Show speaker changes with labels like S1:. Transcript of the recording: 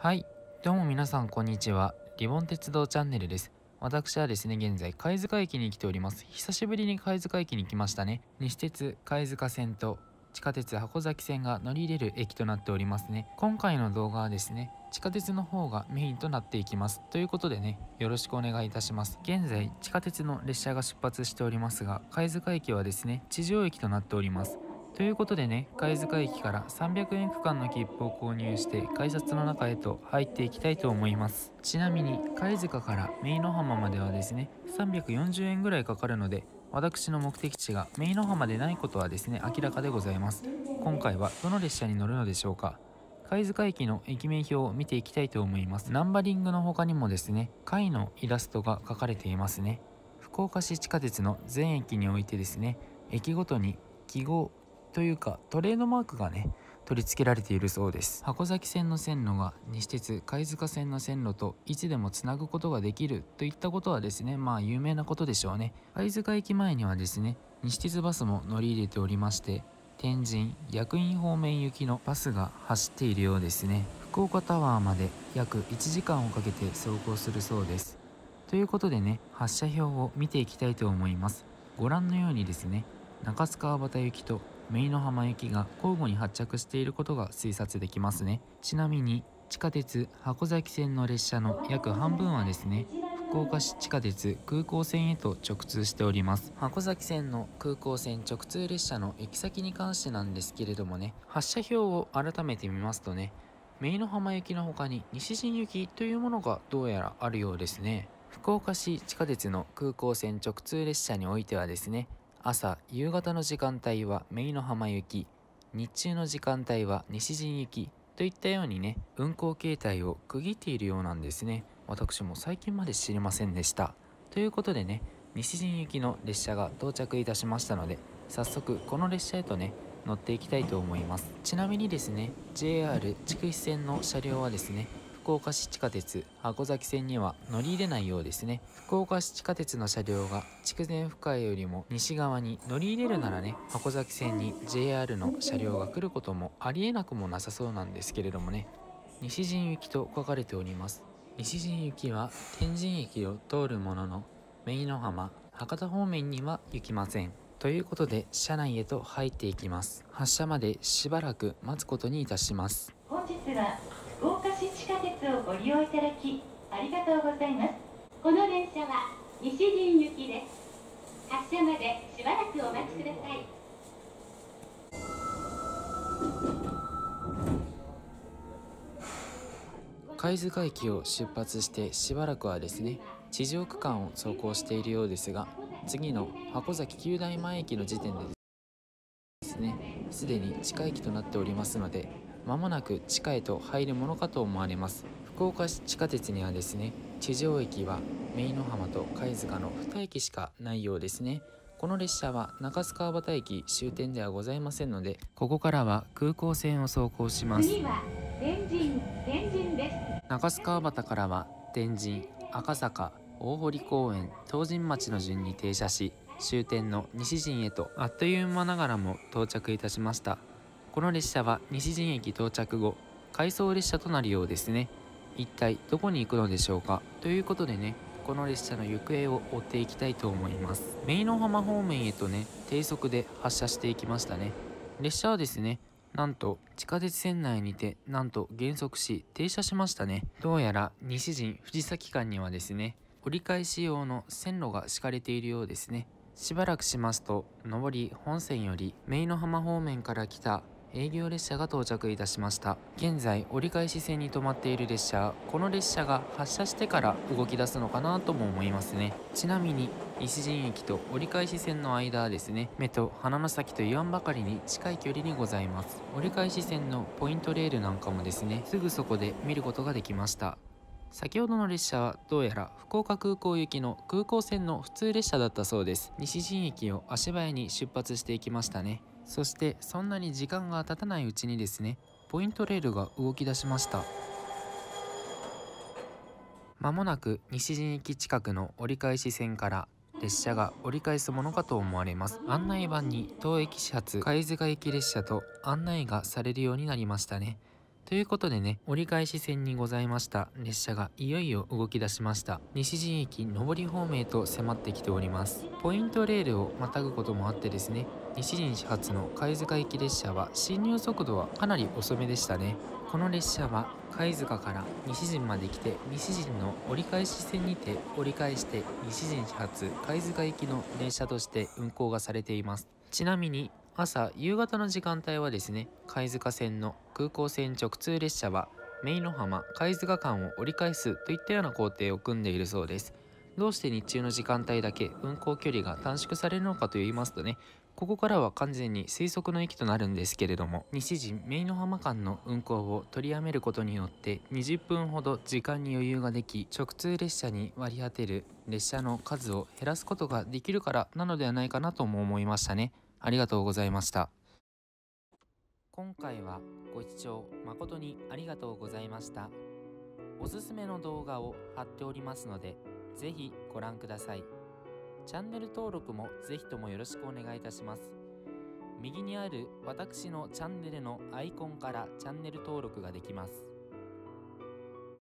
S1: はい。どうも皆さんこんにちは。リボン鉄道チャンネルです。私はですね現在貝塚駅に来ております。久しぶりに貝塚駅に来ましたね。西鉄貝塚線と地下鉄箱崎線が乗り入れる駅となっておりますね。今回の動画はですね地下鉄の方がメインとなっていきます。ということでねよろしくお願いいたします。現在地下鉄の列車が出発しておりますが貝塚駅はですね地上駅となっております。ということでね貝塚駅から300円区間の切符を購入して改札の中へと入っていきたいと思います。ちなみに貝塚からメイノ浜まではですね340円ぐらいかかるので私の目的地がメイノ浜でないことはですね明らかでございます。今回はどの列車に乗るのでしょうか。貝塚駅の駅名表を見ていきたいと思います。ナンバリングの他にもですね貝のイラストが描かれていますね。福岡市地下鉄の全駅においてですね駅ごとに記号というかトレードマークがね取り付けられているそうです。箱崎線の線路が西鉄貝塚線の線路といつでもつなぐことができるといったことはですねまあ有名なことでしょうね。貝塚駅前にはですね西鉄バスも乗り入れておりまして天神薬院方面行きのバスが走っているようですね。福岡タワーまで約1時間をかけて走行するそうです。ということでね発車表を見ていきたいと思います。ご覧のようにですね中須川端行きとメイの浜行きが交互に発着していることが推察できますね。ちなみに地下鉄箱崎線の列車の約半分はですね福岡市地下鉄空港線へと直通しております。箱崎線の空港線直通列車の行き先に関してなんですけれどもね発車表を改めて見ますとねメイの浜行きの他に西陣行きというものがどうやらあるようですね。福岡市地下鉄の空港線直通列車においてはですね朝夕方の時間帯は姪の浜行き日中の時間帯は西陣行きといったようにね運行形態を区切っているようなんですね。私も最近まで知りませんでした。ということでね西陣行きの列車が到着いたしましたので早速この列車へとね乗っていきたいと思います。ちなみにですね JR 筑肥線の車両はですね福岡市地下鉄箱崎線には乗り入れないようですね。福岡市地下鉄の車両が筑前深谷よりも西側に乗り入れるならね箱崎線に JR の車両が来ることもありえなくもなさそうなんですけれどもね。西陣行きと書かれております。西陣行きは天神駅を通るものの姪の浜博多方面には行きません。ということで車内へと入っていきます。発車までしばらく待つことにいたします。
S2: 本日は鉄をご利用いただきありがとうございます。この電車は西陣行きです。発車までしばらくお待ちください。
S1: 貝塚駅を出発してしばらくはですね地上区間を走行しているようですが次の箱崎九大前駅の時点でですねすでに地下駅となっておりますのでまもなく地下へと入るものかと思われます。福岡市地下鉄にはですね地上駅は姪の浜と貝塚の2駅しかないようですね。この列車は中須川端駅終点ではございませんのでここからは空港線を走行しま
S2: す。
S1: 中須川端からは天神赤坂大堀公園東神町の順に停車し終点の西陣へとあっという間ながらも到着いたしましたこの列車は西陣駅到着後回送列車となるようですね。一体どこに行くのでしょうか？ということでねこの列車の行方を追っていきたいと思います。姪の浜方面へとね低速で発車していきましたね。列車はですねなんと地下鉄線内にてなんと減速し停車しましたね。どうやら西陣藤崎間にはですね折り返し用の線路が敷かれているようですね。しばらくしますと上り本線より姪の浜方面から来た営業列車が到着いたしました。現在折り返し線に止まっている列車この列車が発車してから動き出すのかなとも思いますね。ちなみに西陣駅と折り返し線の間はですね目と鼻の先と言わんばかりに近い距離にございます。折り返し線のポイントレールなんかもですねすぐそこで見ることができました。先ほどの列車はどうやら福岡空港行きの空港線の普通列車だったそうです。西陣駅を足早に出発していきましたね。そしてそんなに時間が経たないうちにですねポイントレールが動き出しました。まもなく西陣駅近くの折り返し線から列車が折り返すものかと思われます。案内板に当駅始発貝塚駅列車と案内がされるようになりましたね。ということでね折り返し線にございました。列車がいよいよ動き出しました。西陣駅上り方面へと迫ってきております。ポイントレールをまたぐこともあってですね西陣始発の貝塚行き列車は進入速度はかなり遅めでしたね。この列車は貝塚から西陣まで来て西陣の折り返し線にて折り返して西陣始発貝塚行きの電車として運行がされています。ちなみに朝夕方の時間帯はですね貝塚線の空港線直通列車は姪の浜貝塚間を折り返すといったような工程を組んでいるそうです。どうして日中の時間帯だけ運行距離が短縮されるのかといいますとねここからは完全に推測の域となるんですけれども西陣姪の浜間の運行を取りやめることによって20分ほど時間に余裕ができ直通列車に割り当てる列車の数を減らすことができるからなのではないかなとも思いましたね。ありがとうございました。今回はご視聴誠にありがとうございました。おすすめの動画を貼っておりますのでぜひご覧ください。チャンネル登録もぜひともよろしくお願いいたします。右にある私のチャンネルのアイコンからチャンネル登録ができます。